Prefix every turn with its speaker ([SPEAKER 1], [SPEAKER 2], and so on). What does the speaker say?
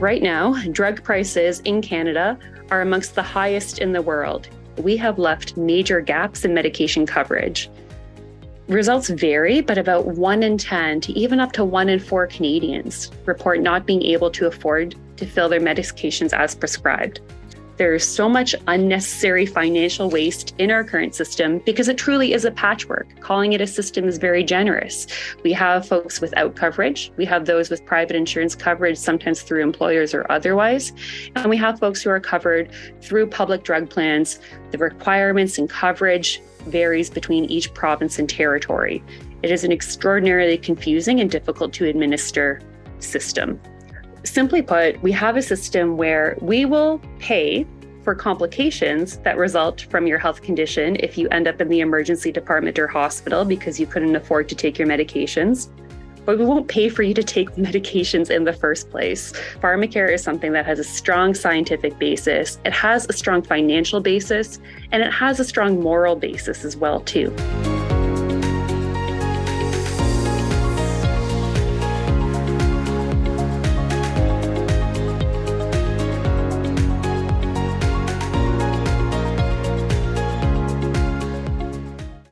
[SPEAKER 1] Right now, drug prices in Canada are amongst the highest in the world. We have left major gaps in medication coverage. Results vary, but about one in 10 to even up to one in four Canadians report not being able to afford to fill their medications as prescribed. There's so much unnecessary financial waste in our current system because it truly is a patchwork. Calling it a system is very generous. We have folks without coverage, we have those with private insurance coverage, sometimes through employers or otherwise, and we have folks who are covered through public drug plans. The requirements and coverage varies between each province and territory. It is an extraordinarily confusing and difficult to administer system. Simply put, we have a system where we will pay for complications that result from your health condition if you end up in the emergency department or hospital because you couldn't afford to take your medications. But we won't pay for you to take medications in the first place. Pharmacare is something that has a strong scientific basis, it has a strong financial basis, and it has a strong moral basis as well too.